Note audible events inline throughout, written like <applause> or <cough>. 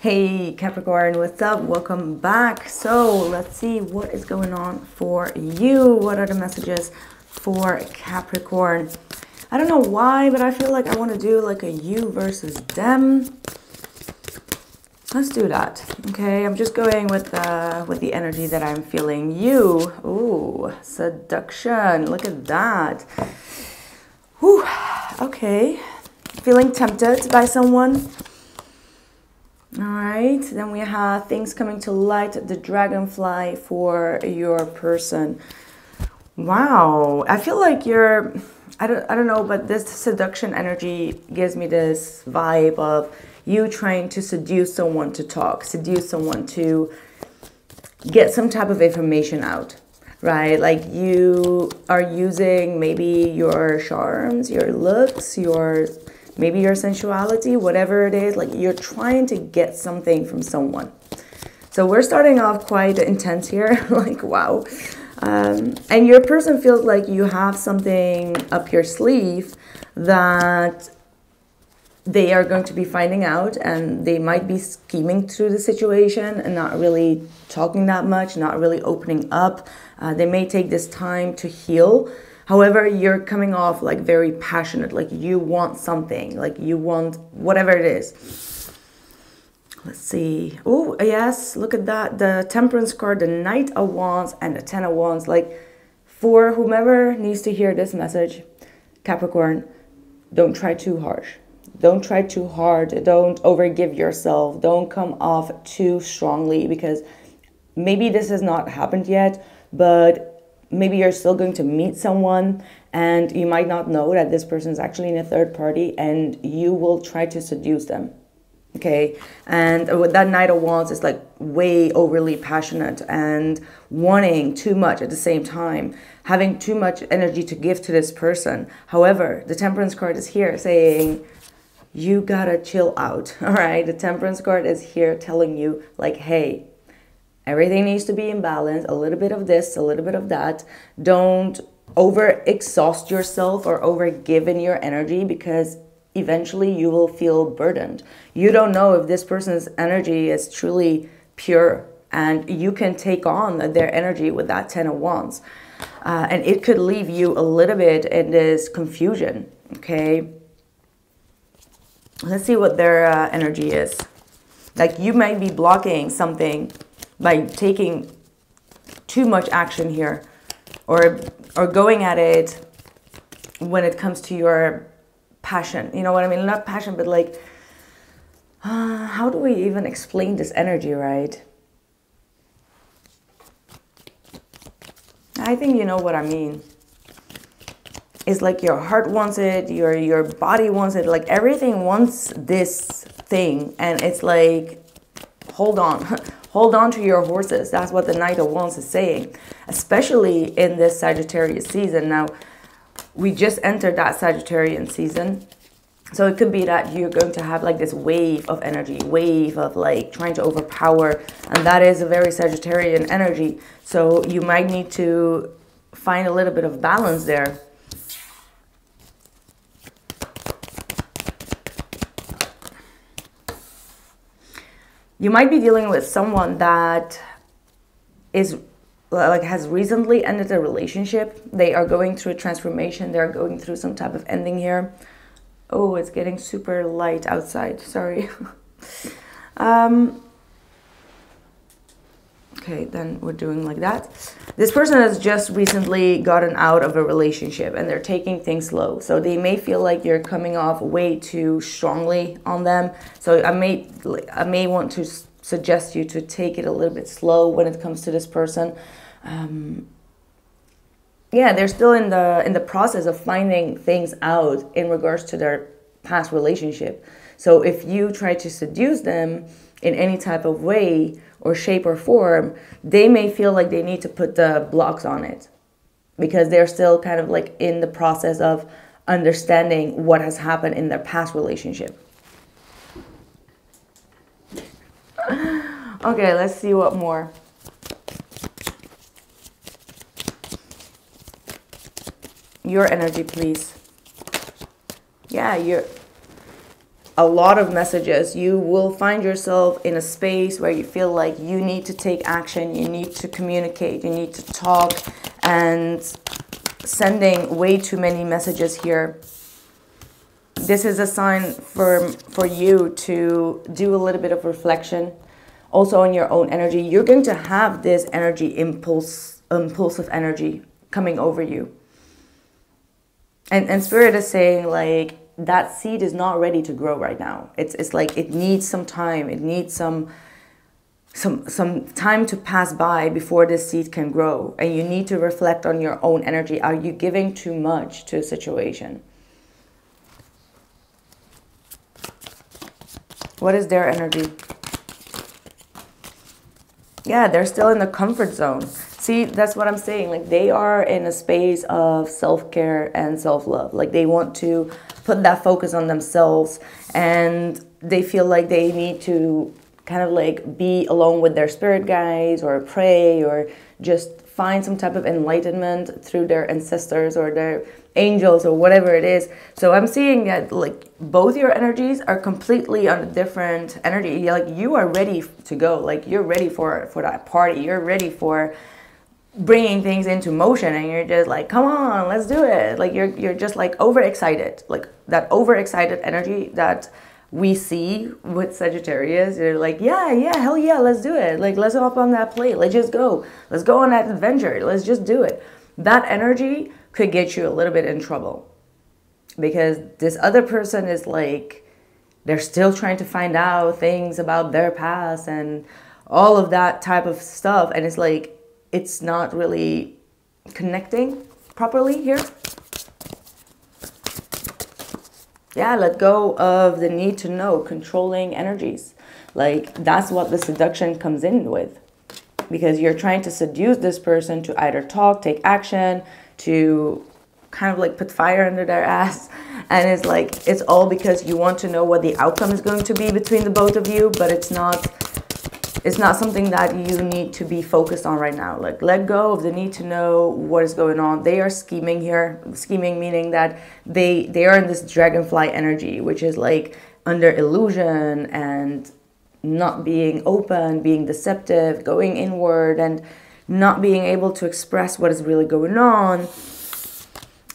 Hey Capricorn, what's up? Welcome back. So let's see what is going on for you. What are the messages for Capricorn? I don't know why, but I feel like I want to do like a you versus them. Let's do that. Okay, I'm just going with uh, with the energy that I'm feeling. You, ooh, seduction. Look at that. Whew. Okay, feeling tempted by someone. All right, then we have things coming to light. The dragonfly for your person. Wow, I feel like you're. I don't. I don't know, but this seduction energy gives me this vibe of you trying to seduce someone to talk, seduce someone to get some type of information out, right? Like you are using maybe your charms, your looks, your maybe your sensuality, whatever it is, like you're trying to get something from someone. So we're starting off quite intense here, <laughs> like wow. Um, and your person feels like you have something up your sleeve that they are going to be finding out and they might be scheming through the situation and not really talking that much, not really opening up. Uh, they may take this time to heal. However, you're coming off like very passionate, like you want something, like you want whatever it is. Let's see. Oh, yes, look at that. The Temperance card, the Knight of Wands, and the Ten of Wands. Like, for whomever needs to hear this message, Capricorn, don't try too harsh don't try too hard. Don't overgive yourself. Don't come off too strongly because maybe this has not happened yet, but maybe you're still going to meet someone and you might not know that this person is actually in a third party and you will try to seduce them. Okay, and uh, with that Knight of Wands is like way overly passionate and wanting too much at the same time, having too much energy to give to this person. However, the Temperance card is here saying, you gotta chill out. <laughs> All right, the temperance card is here telling you, like, hey, everything needs to be in balance, a little bit of this, a little bit of that. Don't over exhaust yourself or over give in your energy because eventually you will feel burdened. You don't know if this person's energy is truly pure and you can take on their energy with that 10 of wands. Uh, and it could leave you a little bit in this confusion, okay? let's see what their uh, energy is. Like you might be blocking something by taking too much action here or or going at it when it comes to your passion. You know what I mean? Not passion, but like uh, how do we even explain this energy, right? I think you know what I mean it's like your heart wants it, your your body wants it, like everything wants this thing, and it's like, hold on, <laughs> hold on to your horses. That's what the Knight of Wands is saying, especially in this Sagittarius season. Now, we just entered that Sagittarian season. So it could be that you're going to have like this wave of energy, wave of like trying to overpower, and that is a very Sagittarian energy. So you might need to find a little bit of balance there you might be dealing with someone that is like has recently ended a relationship. They are going through a transformation. They're going through some type of ending here. Oh it's getting super light outside. Sorry. <laughs> Um, okay then we're doing like that. This person has just recently gotten out of a relationship and they're taking things slow. So they may feel like you're coming off way too strongly on them. So i may i may want to suggest you to take it a little bit slow when it comes to this person. Um, yeah they're still in the in the process of finding things out in regards to their past relationship so if you try to seduce them in any type of way or shape or form, they may feel like they need to put the blocks on it because they're still kind of like in the process of understanding what has happened in their past relationship. <sighs> okay, let's see what more. Your energy, please. Yeah, you're a lot of messages. You will find yourself in a space where you feel like you need to take action, you need to communicate, you need to talk, and sending way too many messages here. This is a sign for, for you to do a little bit of reflection also on your own energy. You're going to have this energy impulse, impulsive energy coming over you. And, and spirit is saying like that seed is not ready to grow right now. It's, it's like it needs some time. It needs some some some time to pass by before this seed can grow and you need to reflect on your own energy are you giving too much to a situation what is their energy yeah they're still in the comfort zone. See that's what i'm saying like they are in a space of self-care and self-love. Like they want to put that focus on themselves and they feel like they need to kind of like be alone with their spirit guides or pray or just find some type of enlightenment through their ancestors or their angels or whatever it is. So I'm seeing that like both your energies are completely on a different energy. Like you are ready to go. Like you're ready for for that party. You're ready for bringing things into motion and you're just like come on let's do it like you're you're just like overexcited like that overexcited energy that we see with Sagittarius, they're like, yeah, yeah, hell yeah, let's do it. Like, let's hop on that plane. Let's just go. Let's go on that adventure. Let's just do it. That energy could get you a little bit in trouble because this other person is like, they're still trying to find out things about their past and all of that type of stuff. And it's like, it's not really connecting properly here yeah, let go of the need to know, controlling energies. Like that's what the seduction comes in with. Because you're trying to seduce this person to either talk, take action, to kind of like put fire under their <laughs> ass. And it's like, it's all because you want to know what the outcome is going to be between the both of you, but it's not it's not something that you need to be focused on right now. Like let go of the need to know what is going on. They are scheming here. Scheming meaning that they they are in this dragonfly energy, which is like under illusion and not being open, being deceptive, going inward and not being able to express what is really going on.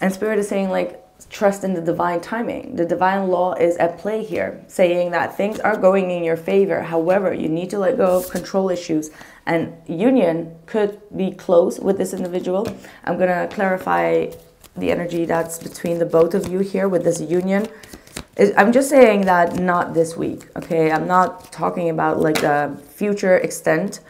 And spirit is saying like trust in the divine timing. The divine law is at play here, saying that things are going in your favor. However, you need to let go of control issues. And union could be close with this individual. I'm going to clarify the energy that's between the both of you here with this union. I'm just saying that not this week, okay? I'm not talking about like the future extent,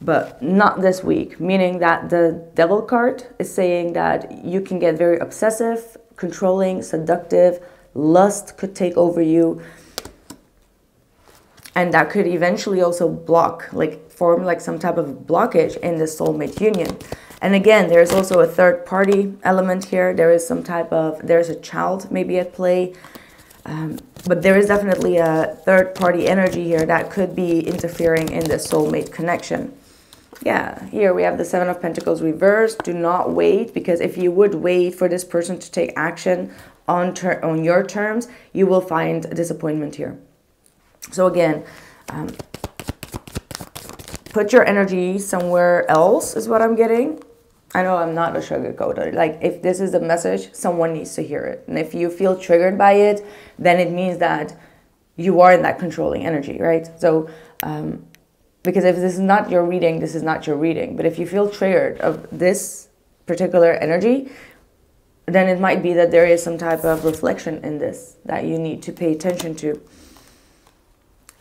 but not this week, meaning that the devil card is saying that you can get very obsessive controlling, seductive, lust could take over you. And that could eventually also block, like form like some type of blockage in the soulmate union. And again, there's also a third party element here. There is some type of, there's a child maybe at play. Um, but there is definitely a third party energy here that could be interfering in the soulmate connection. Yeah, here we have the Seven of Pentacles reversed. Do not wait because if you would wait for this person to take action on, on your terms, you will find a disappointment here. So again, um, put your energy somewhere else is what I'm getting. I know I'm not a sugarcoater. Like if this is a message, someone needs to hear it. And if you feel triggered by it, then it means that you are in that controlling energy, right? So um, because if this is not your reading, this is not your reading. But if you feel triggered of this particular energy, then it might be that there is some type of reflection in this that you need to pay attention to.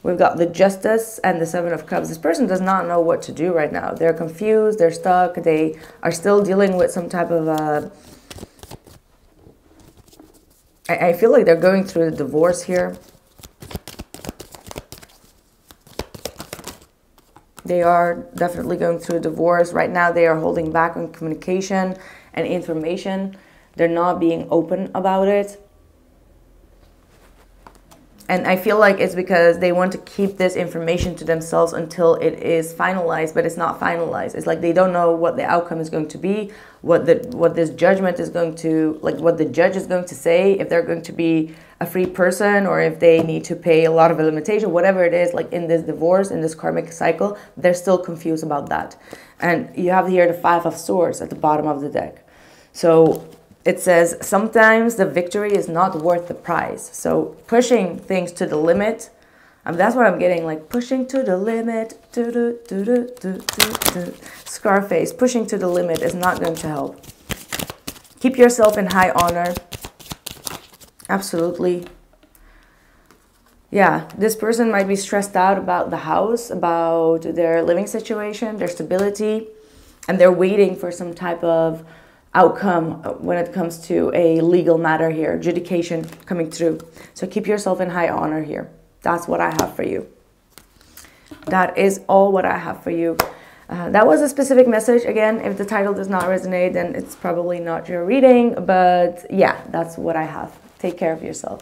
We've got the Justice and the Seven of Cups. This person does not know what to do right now. They're confused, they're stuck, they are still dealing with some type of... Uh, I, I feel like they're going through a divorce here. They are definitely going through a divorce. Right now, they are holding back on communication and information. They're not being open about it. And I feel like it's because they want to keep this information to themselves until it is finalized, but it's not finalized. It's like they don't know what the outcome is going to be, what the what this judgment is going to like what the judge is going to say, if they're going to be a free person or if they need to pay a lot of limitation, whatever it is, like in this divorce, in this karmic cycle, they're still confused about that. And you have here the five of swords at the bottom of the deck. So it says sometimes the victory is not worth the prize. So pushing things to the limit, um, that's what I'm getting like pushing to the limit. Do, do, do, do, do, do. Scarface, pushing to the limit is not going to help. Keep yourself in high honor. Absolutely. Yeah, this person might be stressed out about the house, about their living situation, their stability, and they're waiting for some type of outcome when it comes to a legal matter here, adjudication coming through. So keep yourself in high honor here. That's what I have for you. That is all what I have for you. Uh, that was a specific message. Again, if the title does not resonate, then it's probably not your reading. But yeah, that's what I have. Take care of yourself.